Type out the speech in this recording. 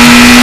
you